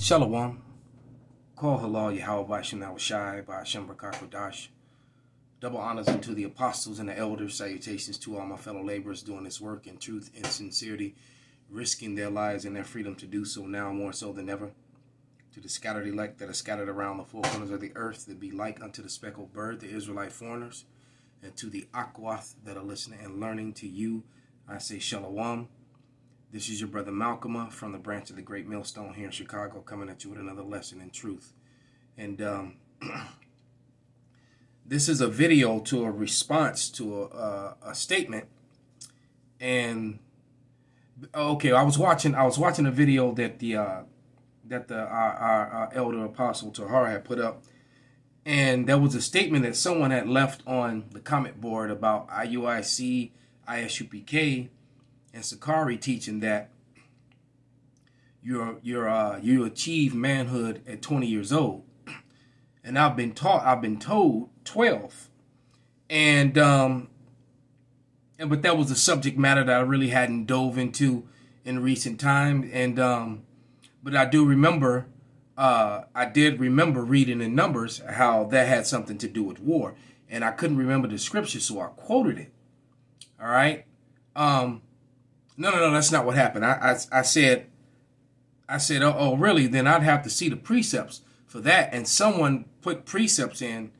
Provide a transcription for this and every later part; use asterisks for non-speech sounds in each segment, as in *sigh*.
Shalom. Call halal Yahweh Bashim Nawashai by Hashem Kodash. Double honors unto the apostles and the elders. Salutations to all my fellow laborers doing this work in truth and sincerity, risking their lives and their freedom to do so now more so than ever. To the scattered elect that are scattered around the four corners of the earth, that be like unto the speckled bird, the Israelite foreigners, and to the Akwath that are listening and learning to you, I say Shalom. This is your brother Malcolm from the branch of the Great Millstone here in Chicago, coming at you with another lesson in truth. And um, *clears throat* this is a video to a response to a, a statement. And okay, I was watching I was watching a video that the uh, that the our, our, our elder apostle Tahar had put up, and there was a statement that someone had left on the comment board about IUIC, ISUPK and Sakari teaching that you're you're uh, you achieve manhood at 20 years old, and I've been taught I've been told 12, and um, and but that was a subject matter that I really hadn't dove into in recent time, and um, but I do remember uh, I did remember reading in Numbers how that had something to do with war, and I couldn't remember the scripture, so I quoted it. All right. Um, no, no, no, that's not what happened. I, I, I said, I said, oh, oh, really? Then I'd have to see the precepts for that. And someone put precepts in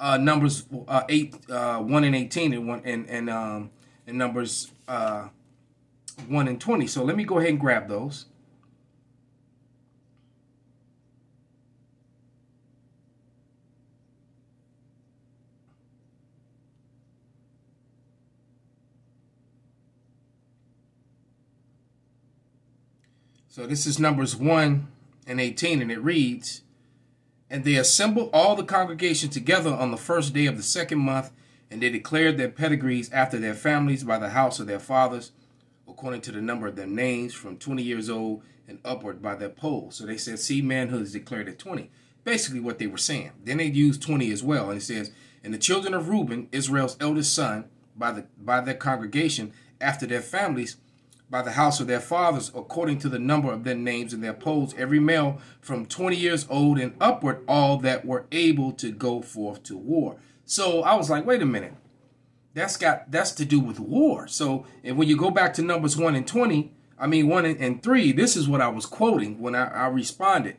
uh, numbers uh, eight, uh, one and eighteen, and one and and um, and numbers uh, one and twenty. So let me go ahead and grab those. So this is Numbers 1 and 18, and it reads, And they assembled all the congregation together on the first day of the second month, and they declared their pedigrees after their families by the house of their fathers, according to the number of their names, from 20 years old and upward by their polls. So they said, see, manhood is declared at 20. Basically what they were saying. Then they used 20 as well, and it says, And the children of Reuben, Israel's eldest son, by the by their congregation, after their families, by the house of their fathers, according to the number of their names and their polls, every male from 20 years old and upward, all that were able to go forth to war. So I was like, wait a minute. That's got that's to do with war. So and when you go back to numbers one and 20, I mean one and three, this is what I was quoting when I, I responded.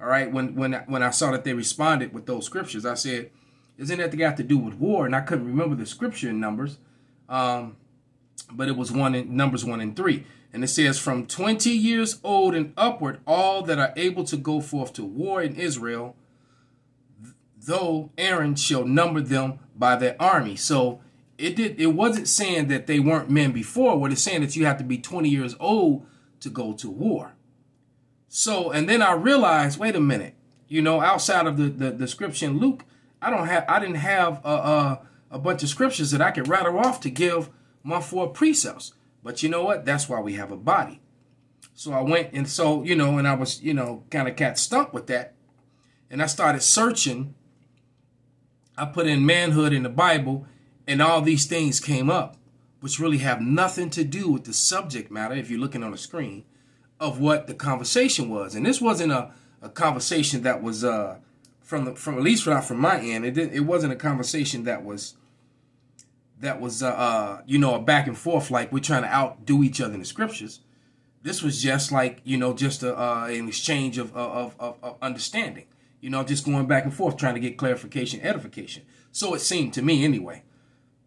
All right, when when when I saw that they responded with those scriptures, I said, "Isn't that got to do with war?" And I couldn't remember the scripture in Numbers. Um, but it was one in numbers one and three. And it says, From 20 years old and upward, all that are able to go forth to war in Israel, though Aaron shall number them by their army. So it did it wasn't saying that they weren't men before. What it's saying that you have to be 20 years old to go to war. So and then I realized, wait a minute, you know, outside of the, the, scripture Luke, I don't have I didn't have a, a, a bunch of scriptures that I could rattle off to give my four precepts. But you know what? That's why we have a body. So I went and so, you know, and I was, you know, kind of cat stumped with that. And I started searching. I put in manhood in the Bible, and all these things came up, which really have nothing to do with the subject matter, if you're looking on the screen, of what the conversation was. And this wasn't a, a conversation that was uh from the from at least not from my end. It didn't it wasn't a conversation that was that was uh, uh, you know a back and forth like we're trying to outdo each other in the scriptures. This was just like you know just a, uh, an exchange of, of, of, of understanding. You know, just going back and forth trying to get clarification, edification. So it seemed to me anyway.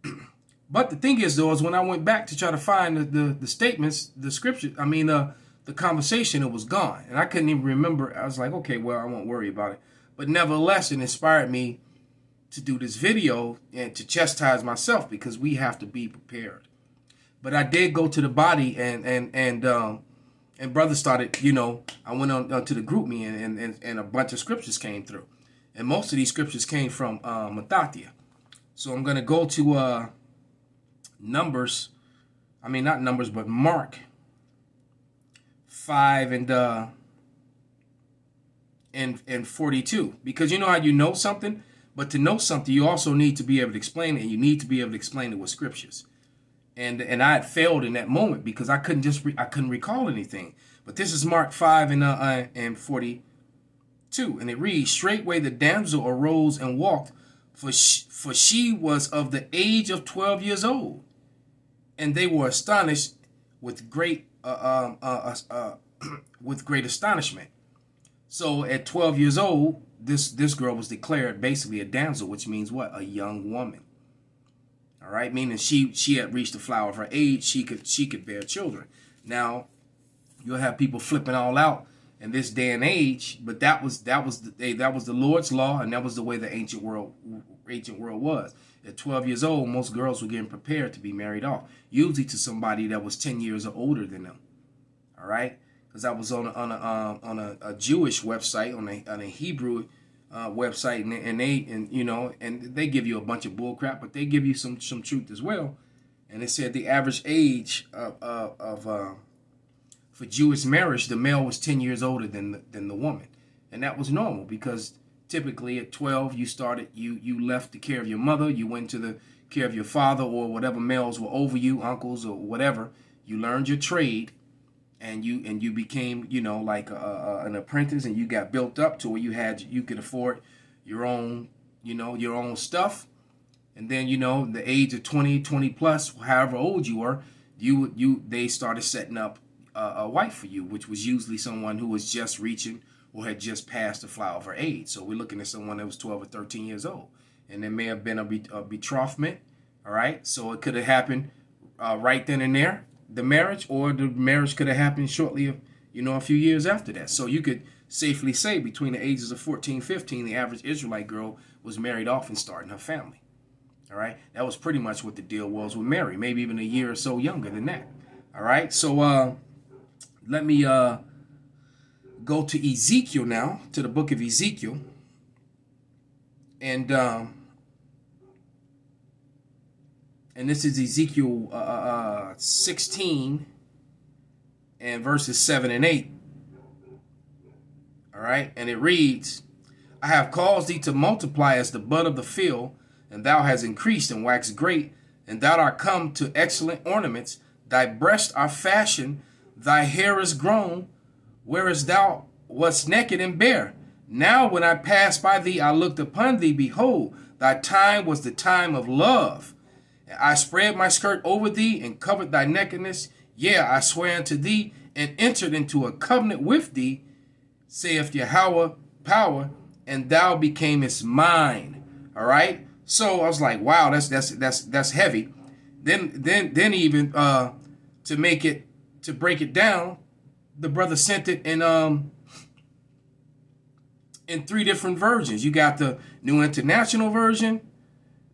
*clears throat* but the thing is though is when I went back to try to find the, the, the statements, the scripture, I mean uh, the conversation, it was gone. And I couldn't even remember. I was like, okay, well, I won't worry about it. But nevertheless, it inspired me to do this video and to chastise myself because we have to be prepared. But I did go to the body and and and um and brother started, you know, I went on, on to the GroupMe and, and and a bunch of scriptures came through. And most of these scriptures came from uh, Mathathia. So I'm to go to uh, Numbers, I mean, not Numbers, but Mark 5 and uh, and, and 42. Because you know how you know something? But to know something, you also need to be able to explain it, and you need to be able to explain it with scriptures. And and I had failed in that moment because I couldn't just re- I couldn't recall anything. But this is Mark 5 and, uh, uh and 42. And it reads, Straightway the damsel arose and walked, for she, for she was of the age of 12 years old. And they were astonished with great uh, um, uh, uh, uh *clears throat* with great astonishment. So at 12 years old, this this girl was declared basically a damsel, which means what? A young woman. All right, meaning she she had reached the flower of her age. She could she could bear children. Now, you'll have people flipping all out in this day and age, but that was that was the that was the Lord's law, and that was the way the ancient world ancient world was. At 12 years old, most girls were getting prepared to be married off, usually to somebody that was 10 years or older than them. All right, because I was on a, on a um, on a, a, Jewish website on a on a Hebrew uh, website, and, and they and you know and they give you a bunch of bullcrap, but they give you some some truth as well. And it said the average age of of, of uh, for Jewish marriage, the male was ten years older than the, than the woman, and that was normal because typically at twelve you started you you left the care of your mother, you went to the care of your father or whatever males were over you, uncles or whatever. You learned your trade, and you and you became you know like a, a, an apprentice and you got built up to where you had you could afford your own you know your own stuff. And then you know the age of 20 20 plus however old you were you you they started setting up a, a wife for you which was usually someone who was just reaching or had just passed the flower of her age. So we're looking at someone that was 12 or 13 years old. And there may have been a, a betrothment all right? So it could have happened uh, right then and there the marriage, or the marriage could have happened shortly, you know, a few years after that. So you could safely say between the ages of 14 15, the average Israelite girl was married off and starting her family. All right, that was pretty much what the deal was with Mary, maybe even a year or so younger than that. All right, so uh, let me uh, go to Ezekiel now, to the book of Ezekiel. And um, and this is Ezekiel uh, uh, uh, 16 and verses 7 and 8. All right, and it reads, I have caused thee to multiply as the bud of the field, and thou hast increased and waxed great, and thou art come to excellent ornaments. Thy breasts are fashioned, thy hair is grown, whereas thou wast naked and bare. Now when I passed by thee, I looked upon thee, behold, thy time was the time of love I spread my skirt over thee and covered thy nakedness. Yeah, I swear unto thee and entered into a covenant with thee, saith Yahweh power, and thou becamest mine. All right. So I was like, wow, that's that's that's that's heavy. Then then then even uh to make it to break it down, the brother sent it in um in three different versions. You got the New International Version,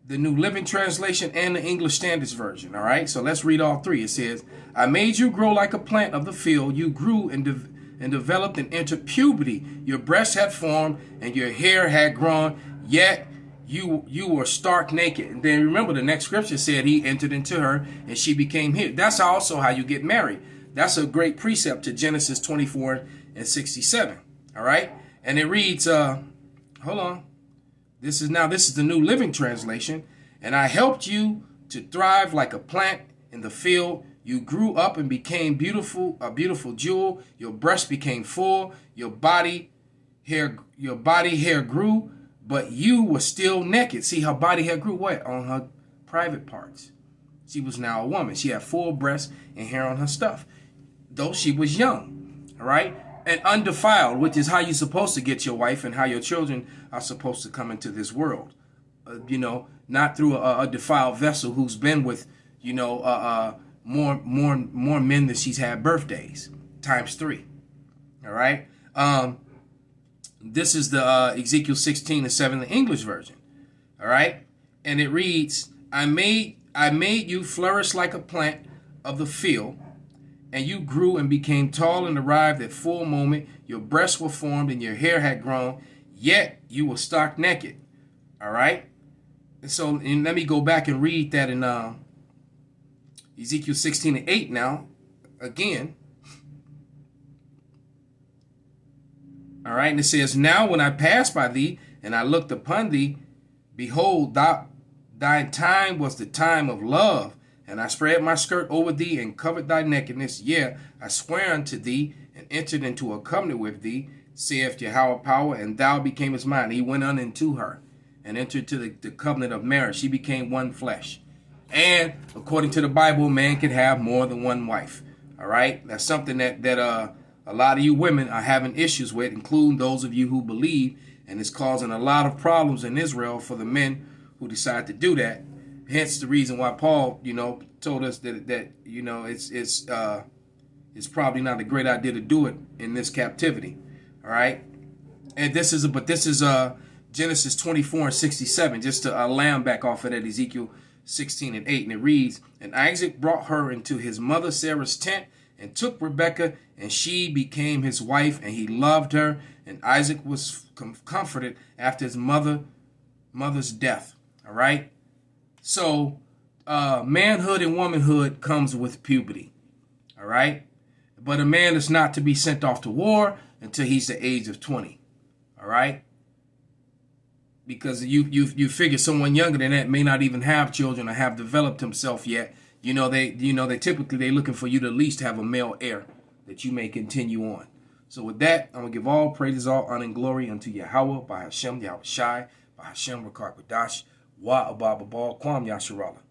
the New Living Translation, and the English Standards Version. All right, so let's read all three. It says, I made you grow like a plant of the field. You grew and, de- and developed and entered puberty. Your breasts had formed and your hair had grown, yet you you were stark naked. And then remember the next scripture said he entered into her and she became his. That's also how you get married. That's a great precept to Genesis 24 and 67. All right. And it reads, uh, hold on. This is now, this is the New Living Translation. And I helped you to thrive like a plant in the field. You grew up and became beautiful, a beautiful jewel. Your breast became full. Your body hair, your body hair grew, but you were still naked. See, her body hair grew what? On her private parts. She was now a woman. She had full breasts and hair on her stuff, though she was young. All right and undefiled, which is how you're supposed to get your wife and how your children are supposed to come into this world. Uh, you know, not through a, a, defiled vessel who's been with, you know, uh, uh, more more more men than she's had birthdays times three. All right. Um, this is the uh, Ezekiel 16 and 7, the English version. All right, and it reads, "I made I made you flourish like a plant of the field." And you grew and became tall and arrived at full moment. Your breasts were formed and your hair had grown, yet you were stark naked. All right? And so and let me go back and read that in uh, Ezekiel 16 and 8 now. Again. All right, and it says, Now when I passed by thee, and I looked upon thee, behold, thou, thy time was the time of love, and I spread my skirt over thee and covered thy nakedness. Yea, I swear unto thee and entered into a covenant with thee, saith Yahweh power, and thou becamest mine. He went on into her and entered to the, the covenant of marriage. She became one flesh. And according to the Bible, man can have more than one wife. All right, that's something that that uh a lot of you women are having issues with, including those of you who believe, and it's causing a lot of problems in Israel for the men who decide to do that. Hence the reason why Paul, you know, told us that that you know it's it's uh it's probably not a great idea to do it in this captivity. All right, and this is a but this is uh Genesis 24 and 67, just to uh, lamb back off of that Ezekiel 16 and 8. And it reads, And Isaac brought her into his mother Sarah's tent and took Rebekah, and she became his wife, and he loved her. And Isaac was com- comforted after his mother mother's death. All right. So, uh, manhood and womanhood comes with puberty. All right. But a man is not to be sent off to war until he's the age of 20. All right. Because you you you figure someone younger than that may not even have children or have developed himself yet. You know they you know they typically they looking for you to at least have a male heir that you may continue on. So with that, I'm gonna give all praises, all honor and glory unto Yahweh by Hashem Yahweh Shai, by Hashem Rakar Kadash, Wa Abba Babal, Kwam Yasharallah.